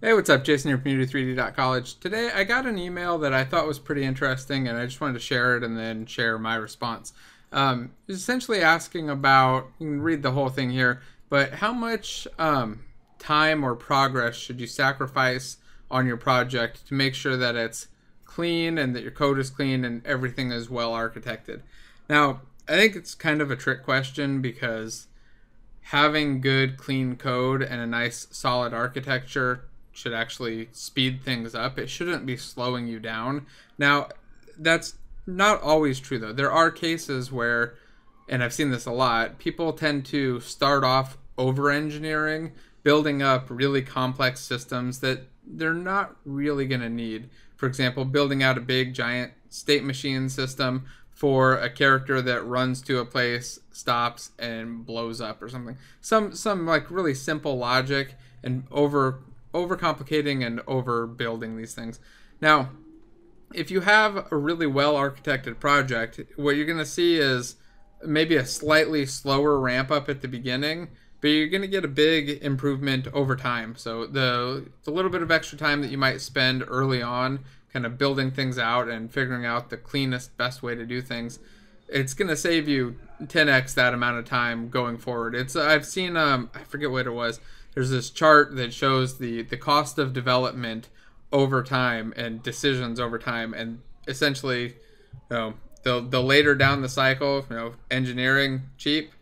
Hey, what's up? Jason here from Unity3D.college. Today I got an email that I thought was pretty interesting and I just wanted to share it and then share my response. Um, it's essentially asking about, you can read the whole thing here, but how much um, time or progress should you sacrifice on your project to make sure that it's clean and that your code is clean and everything is well architected? Now, I think it's kind of a trick question because having good clean code and a nice solid architecture should actually speed things up. It shouldn't be slowing you down. Now, that's not always true though. There are cases where and I've seen this a lot, people tend to start off over engineering, building up really complex systems that they're not really going to need. For example, building out a big giant state machine system for a character that runs to a place, stops and blows up or something. Some some like really simple logic and over overcomplicating and overbuilding these things. Now, if you have a really well architected project, what you're going to see is maybe a slightly slower ramp up at the beginning, but you're going to get a big improvement over time. So the the little bit of extra time that you might spend early on kind of building things out and figuring out the cleanest best way to do things, it's going to save you 10x that amount of time going forward. It's I've seen um I forget what it was there's this chart that shows the the cost of development over time and decisions over time. And essentially you know the the later down the cycle you know engineering cheap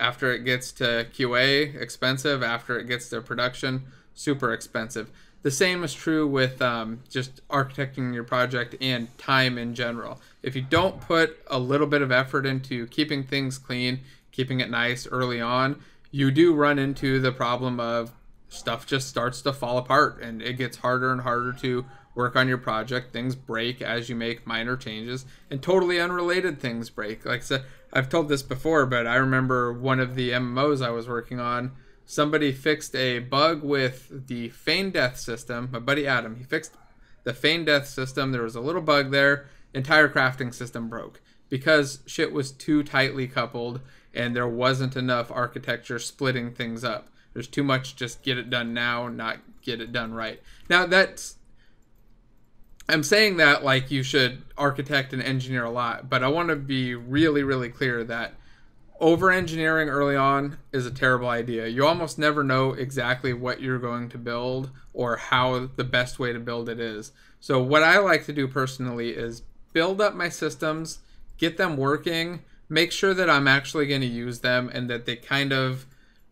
after it gets to QA expensive after it gets to production super expensive. The same is true with um, just architecting your project and time in general. If you don't put a little bit of effort into keeping things clean keeping it nice early on you do run into the problem of stuff just starts to fall apart and it gets harder and harder to work on your project. Things break as you make minor changes, and totally unrelated things break. Like I said, I've told this before, but I remember one of the MMOs I was working on. Somebody fixed a bug with the feign death system. My buddy Adam, he fixed the feign death system. There was a little bug there. Entire crafting system broke because shit was too tightly coupled and there wasn't enough architecture splitting things up. There's too much just get it done now, not get it done right. Now that's I'm saying that like you should architect and engineer a lot, but I want to be really really clear that over engineering early on is a terrible idea. You almost never know exactly what you're going to build or how the best way to build it is. So what I like to do personally is build up my systems, get them working, make sure that I'm actually going to use them and that they kind of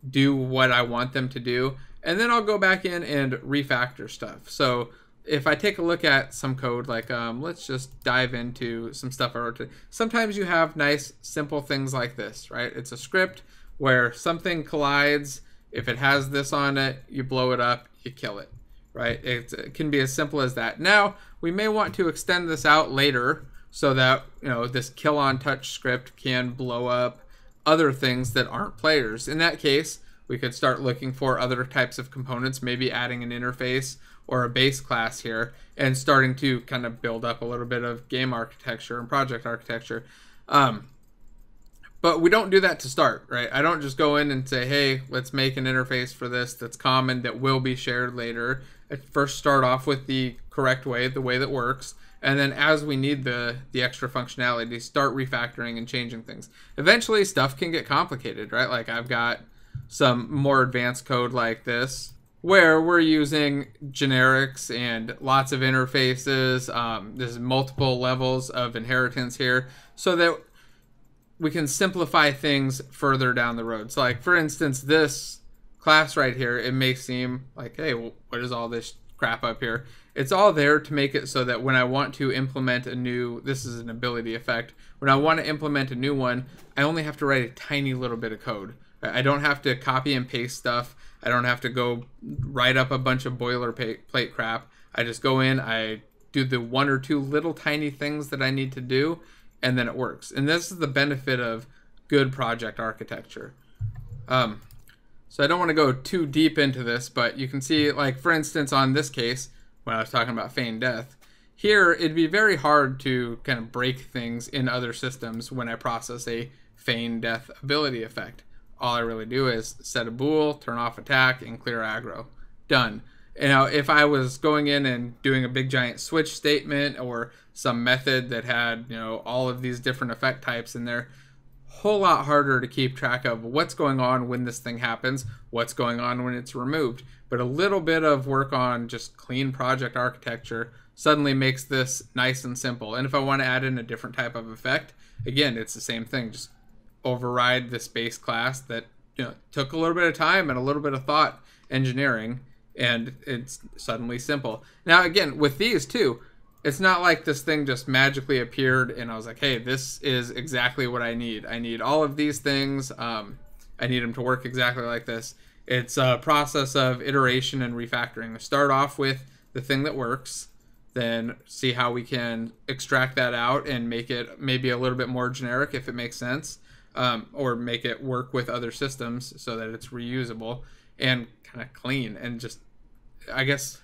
do what I want them to do. And then I'll go back in and refactor stuff. So if I take a look at some code, like um, let's just dive into some stuff I wrote. Today. Sometimes you have nice, simple things like this, right? It's a script where something collides. If it has this on it, you blow it up, you kill it, right? It's, it can be as simple as that. Now, we may want to extend this out later so that you know this kill on touch script can blow up other things that aren't players. In that case, we could start looking for other types of components, maybe adding an interface or a base class here, and starting to kind of build up a little bit of game architecture and project architecture. Um, but we don't do that to start, right? I don't just go in and say, hey, let's make an interface for this that's common that will be shared later. First start off with the correct way, the way that works and then as we need the the extra functionality start refactoring and changing things. Eventually stuff can get complicated right? Like i've got some more advanced code like this where we're using generics and lots of interfaces. Um, there's multiple levels of inheritance here so that we can simplify things further down the road. So like for instance this class right here it may seem like hey what is all this crap up here. It's all there to make it so that when I want to implement a new, this is an ability effect, when I want to implement a new one, I only have to write a tiny little bit of code. I don't have to copy and paste stuff. I don't have to go write up a bunch of boilerplate crap. I just go in, I do the one or two little tiny things that I need to do, and then it works. And this is the benefit of good project architecture. Um, so I don't want to go too deep into this, but you can see, like, for instance, on this case, when I was talking about feign death, here it'd be very hard to kind of break things in other systems when I process a feign death ability effect. All I really do is set a bool, turn off attack, and clear aggro. Done. know, if I was going in and doing a big giant switch statement or some method that had, you know, all of these different effect types in there, whole lot harder to keep track of what's going on when this thing happens, what's going on when it's removed. But a little bit of work on just clean project architecture suddenly makes this nice and simple. And if I want to add in a different type of effect, again, it's the same thing. Just override this base class that you know took a little bit of time and a little bit of thought engineering and it's suddenly simple. Now, again, with these too, it's not like this thing just magically appeared and I was like, hey, this is exactly what I need. I need all of these things. Um, I need them to work exactly like this. It's a process of iteration and refactoring. Start off with the thing that works, then see how we can extract that out and make it maybe a little bit more generic if it makes sense, um, or make it work with other systems so that it's reusable and kind of clean and just I guess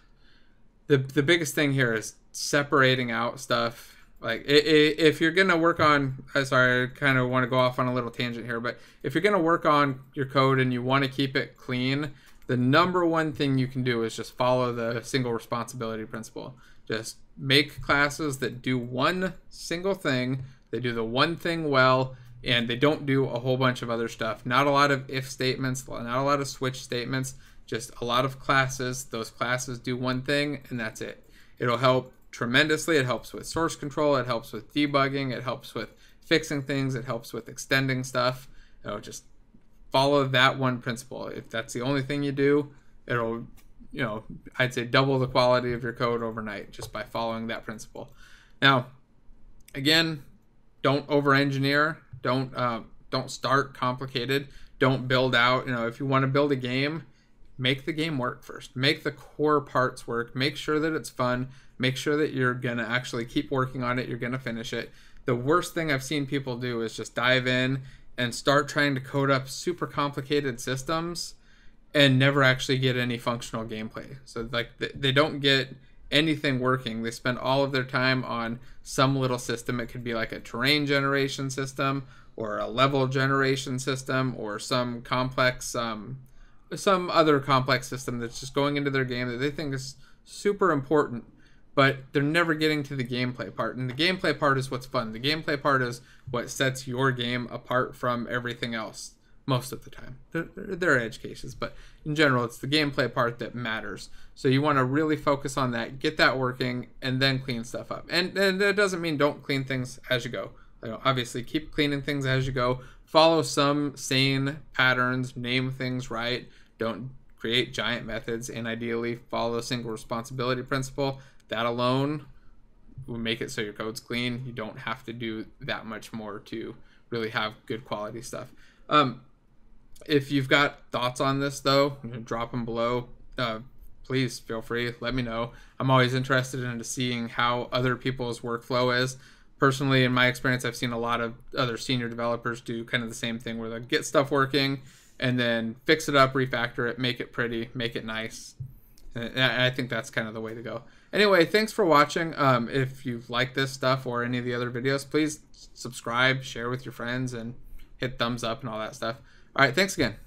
the the biggest thing here is separating out stuff. Like if you're gonna work on, uh, sorry, I kind of want to go off on a little tangent here, but if you're gonna work on your code and you want to keep it clean, the number one thing you can do is just follow the single responsibility principle. Just make classes that do one single thing, they do the one thing well, and they don't do a whole bunch of other stuff. Not a lot of if statements, not a lot of switch statements just a lot of classes. Those classes do one thing, and that's it. It'll help tremendously. It helps with source control. It helps with debugging. It helps with fixing things. It helps with extending stuff. It'll just follow that one principle. If that's the only thing you do, it'll, you know, I'd say double the quality of your code overnight just by following that principle. Now, again, don't over-engineer. Don't uh, don't start complicated. Don't build out. You know, if you want to build a game make the game work first. Make the core parts work. Make sure that it's fun. Make sure that you're going to actually keep working on it. You're going to finish it. The worst thing I've seen people do is just dive in and start trying to code up super complicated systems and never actually get any functional gameplay. So like they don't get anything working. They spend all of their time on some little system. It could be like a terrain generation system or a level generation system or some complex um, some other complex system that's just going into their game that they think is super important, but they're never getting to the gameplay part. And the gameplay part is what's fun. The gameplay part is what sets your game apart from everything else most of the time. There, there are edge cases, but in general, it's the gameplay part that matters. So you want to really focus on that, get that working, and then clean stuff up. And, and that doesn't mean don't clean things as you go. You know, obviously, keep cleaning things as you go. Follow some sane patterns, name things right. Don't create giant methods, and ideally follow the single responsibility principle. That alone will make it so your code's clean. You don't have to do that much more to really have good quality stuff. Um, if you've got thoughts on this, though, drop them below. Uh, please feel free. Let me know. I'm always interested in seeing how other people's workflow is personally in my experience i've seen a lot of other senior developers do kind of the same thing where they get stuff working and then fix it up refactor it make it pretty make it nice. And i think that's kind of the way to go. Anyway thanks for watching. Um, if you like this stuff or any of the other videos please subscribe share with your friends and hit thumbs up and all that stuff. All right thanks again